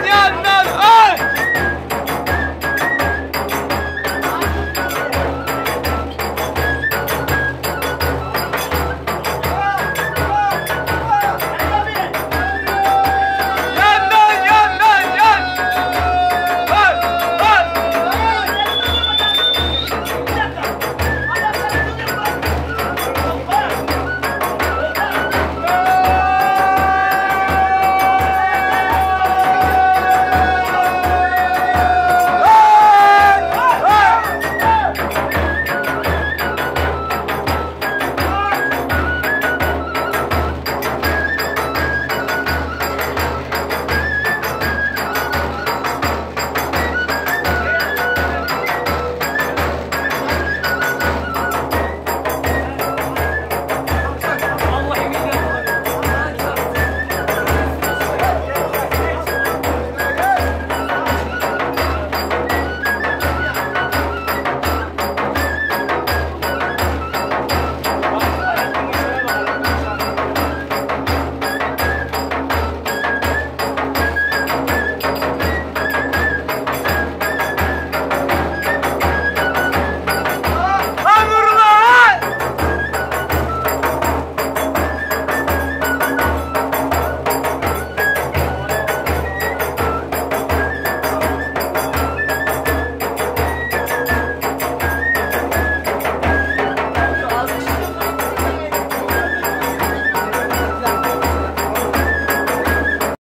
Dios!